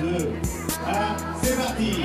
2, 1, c'est parti.